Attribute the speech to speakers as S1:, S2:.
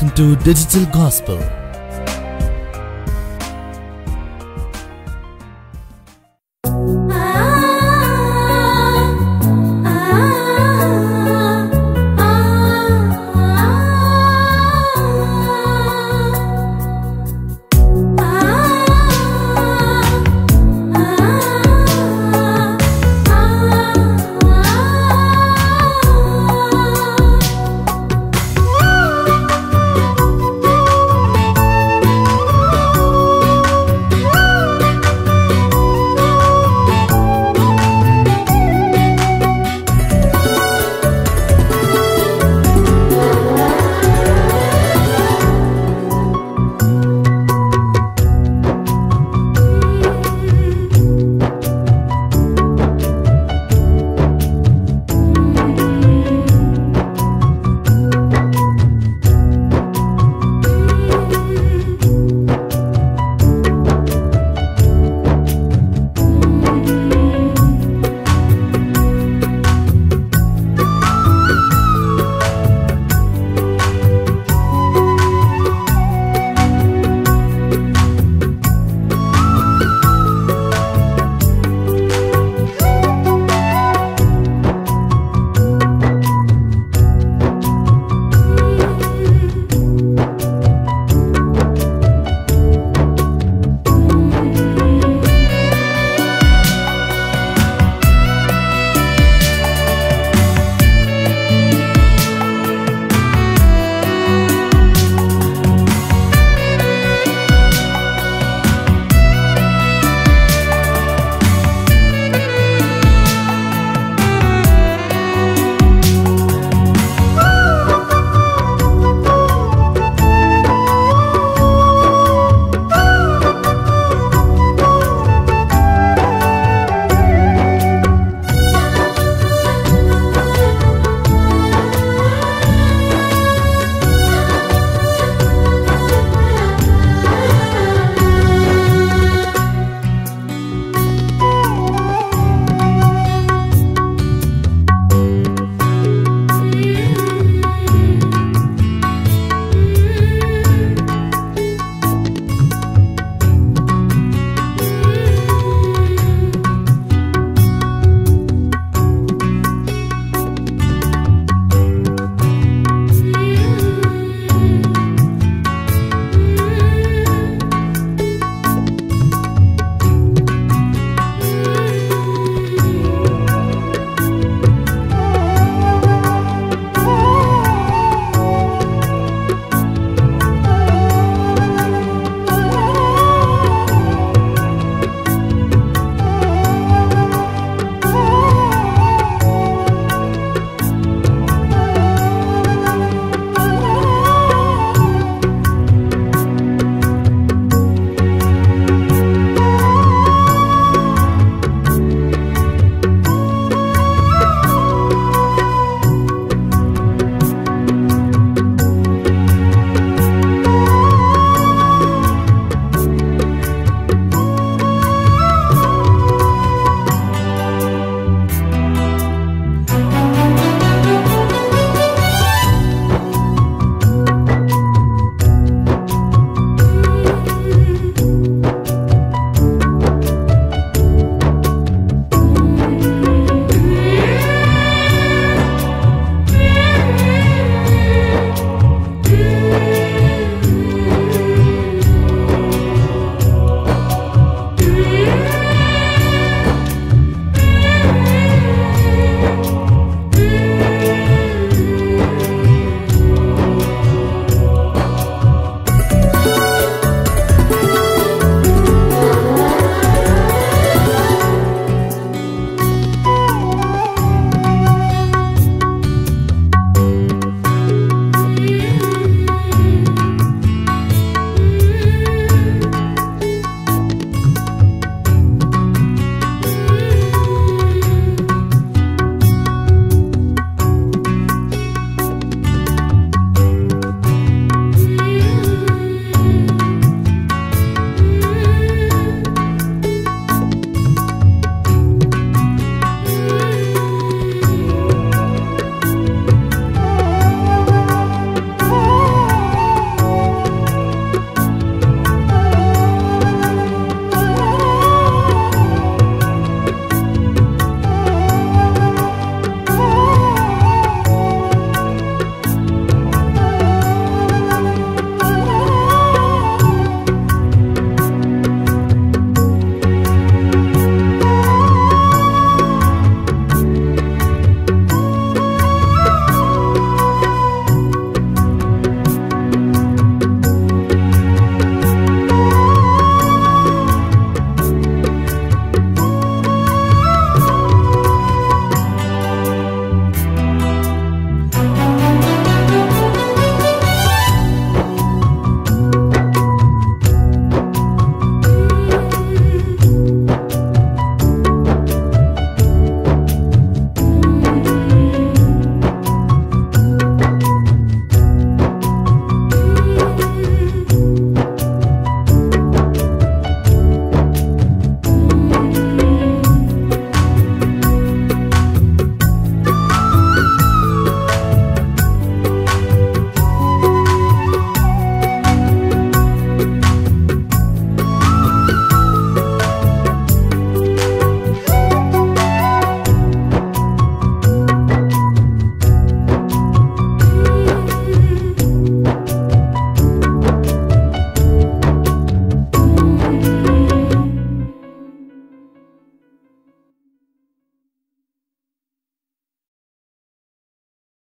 S1: Welcome to Digital Gospel.